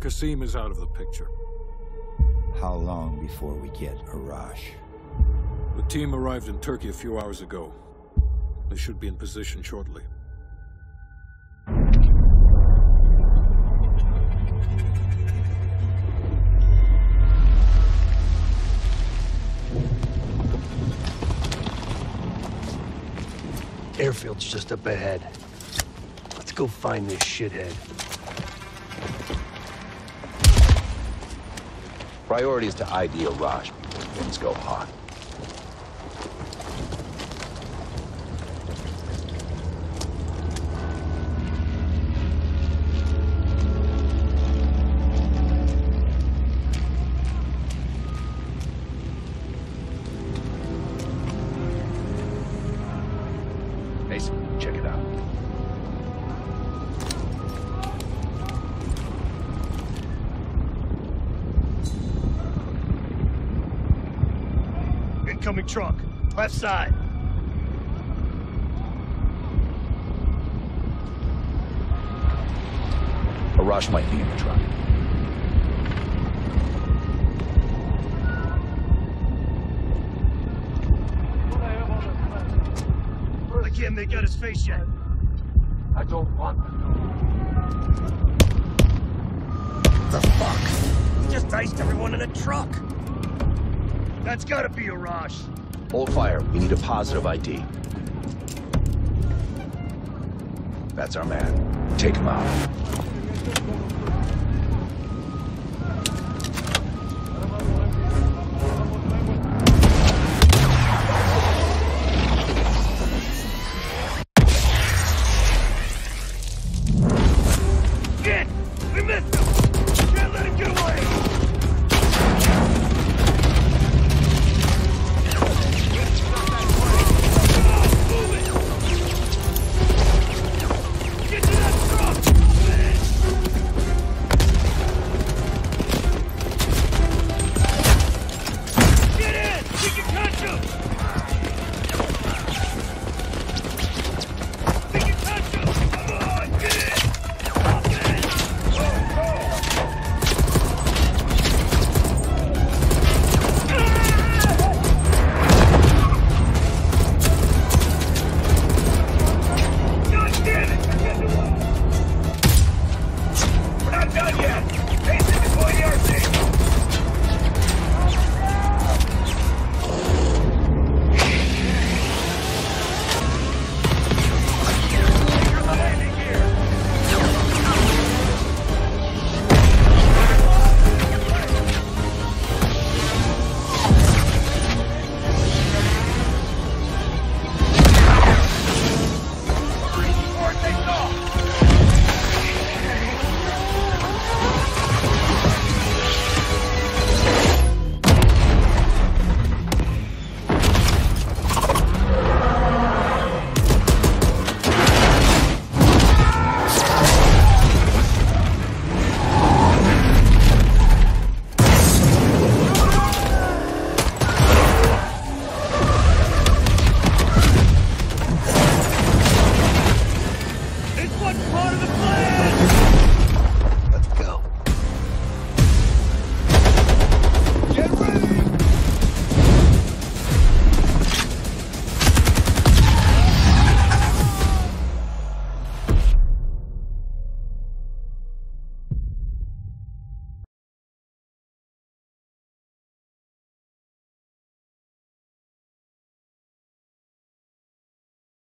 Qasim is out of the picture. How long before we get Arash? The team arrived in Turkey a few hours ago. They should be in position shortly. Airfield's just up ahead. Let's go find this shithead. Priority is to ID Arash before things go hot. Mason, check it out. Incoming truck. Left side. Arash might be in the truck. I can't make out his face yet. I don't want to. The fuck? He just iced everyone in a truck. That's gotta be Arash. Hold fire. We need a positive ID. That's our man. Take him out.